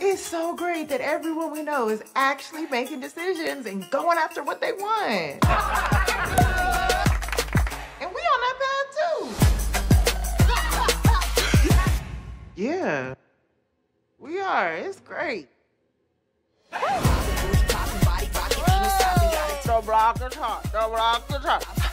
It's so great that everyone we know is actually making decisions and going after what they want. and we on that path too. yeah, we are. It's great. The block is hot. The block is hot.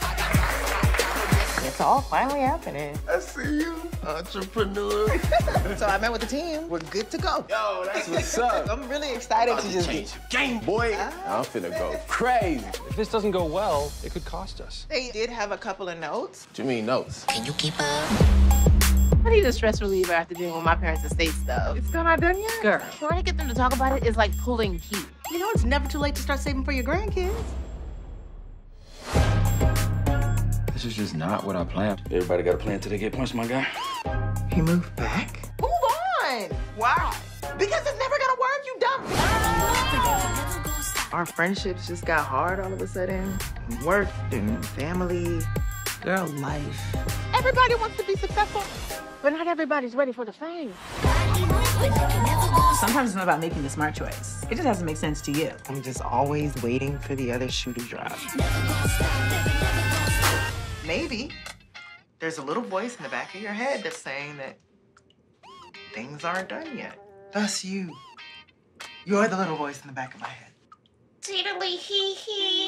It's all finally happening. I see you, entrepreneur. So I met with the team. We're good to go. Yo, that's what's up. I'm really excited to just Change the game, boy. Ah. I'm finna go crazy. If this doesn't go well, it could cost us. They did have a couple of notes. What you mean notes? Can you keep up? I need a stress reliever after dealing with my parents' estate stuff. It's still not done yet? Girl, trying to get them to talk about it is like pulling teeth. You know, it's never too late to start saving for your grandkids. Is just not what I planned. Everybody got a plan till they get punched, my guy. He moved back? Move on! Why? Because it's never gonna work, you dumb. Our friendships just got hard all of a sudden. Work and family. Girl, life. Everybody wants to be successful, but not everybody's ready for the fame. Sometimes it's not about making the smart choice. It just has to make sense to you. I'm just always waiting for the other shoe to drop. Maybe there's a little voice in the back of your head that's saying that things aren't done yet. Thus you. You're the little voice in the back of my head. Tiddly hee hee.